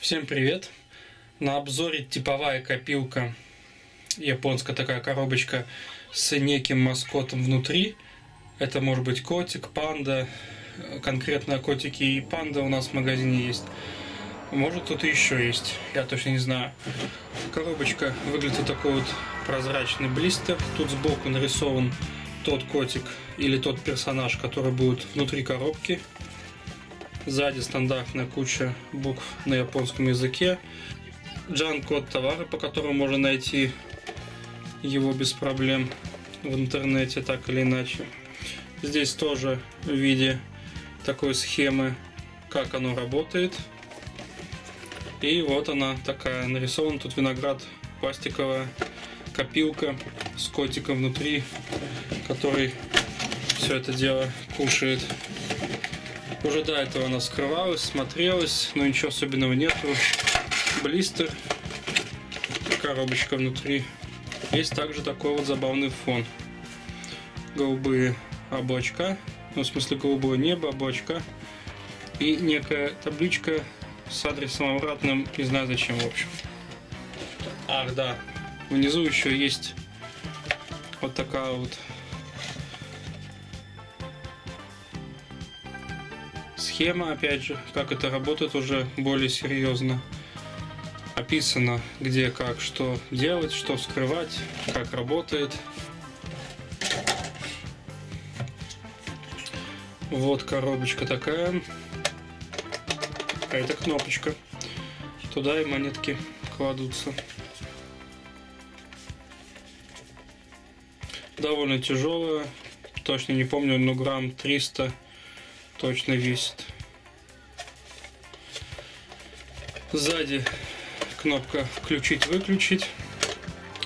Всем привет! На обзоре типовая копилка, японская такая коробочка с неким маскотом внутри. Это может быть котик, панда, конкретно котики и панда у нас в магазине есть. Может кто-то еще есть, я точно не знаю. Коробочка выглядит вот такой вот прозрачный блистер. Тут сбоку нарисован тот котик или тот персонаж, который будет внутри коробки. Сзади стандартная куча букв на японском языке. Джан-код товара, по которому можно найти его без проблем в интернете, так или иначе. Здесь тоже в виде такой схемы, как оно работает. И вот она такая, нарисован тут виноград, пластиковая копилка с котиком внутри, который все это дело кушает. Уже до этого она скрывалась, смотрелась, но ничего особенного нету. Блистер, коробочка внутри. Есть также такой вот забавный фон. Голубые облачка, ну в смысле голубое небо, облачка. И некая табличка с адресом обратным, не знаю зачем, в общем. Ах, да, внизу еще есть вот такая вот схема, опять же, как это работает уже более серьезно. Описано, где, как, что делать, что скрывать, как работает. Вот коробочка такая. А это кнопочка. Туда и монетки кладутся. Довольно тяжелая. Точно не помню, но грамм 300 точно весит. Сзади кнопка включить-выключить.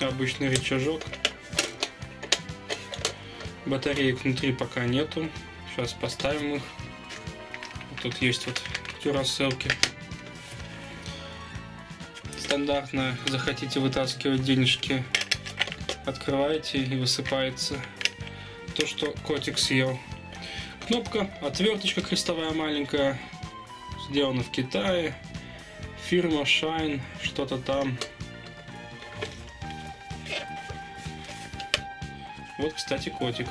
Обычный рычажок. Батареек внутри пока нету. Сейчас поставим их. Тут есть вот дюраселки. Стандартно захотите вытаскивать денежки, открываете и высыпается то, что котик съел. Кнопка, отверточка крестовая маленькая, сделана в Китае. Фирма Shine, что-то там. Вот, кстати, котик.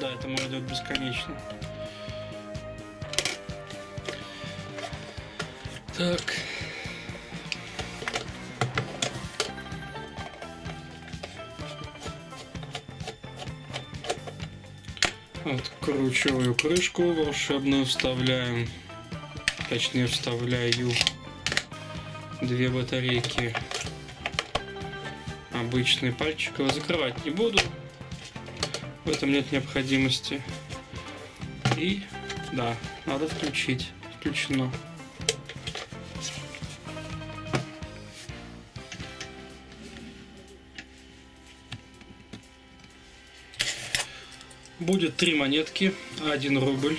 Да, это может идет бесконечно. Так. Откручиваю крышку волшебную, вставляем, точнее вставляю две батарейки обычные пальчиковые. Закрывать не буду, в этом нет необходимости. И да, надо включить. Включено. Будет три монетки, один рубль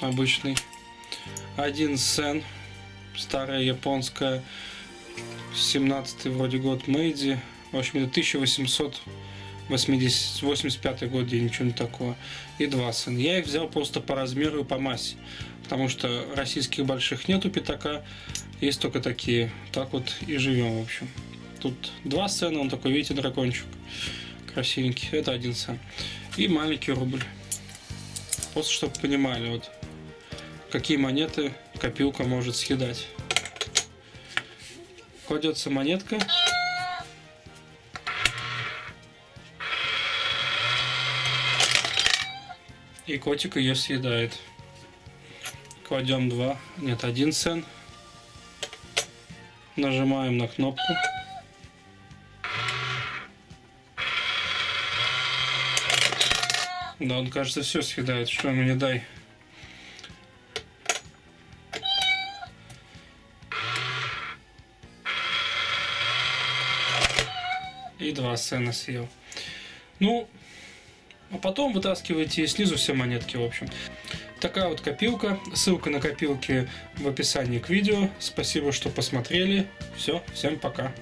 обычный, один сен, старая японская, 17 вроде год Мэйди, в общем это 1800 80, 85 год, день, ничего такого. И два сена. Я их взял просто по размеру и по массе. Потому что российских больших нету пятака. Есть только такие. Так вот и живем, в общем. Тут два сена, он такой, видите, дракончик. Красивенький. Это один сен. И маленький рубль. Просто чтобы понимали, вот какие монеты копилка может съедать. Кладется монетка. И котик ее съедает. Кладем два, нет, один сен. Нажимаем на кнопку. Да, он, кажется, все съедает. Что ему не дай. И два сена съел. Ну, А потом вытаскиваете из слизу все монетки, в общем. Такая вот копилка. Ссылка на копилки в описании к видео. Спасибо, что посмотрели. Все, всем пока.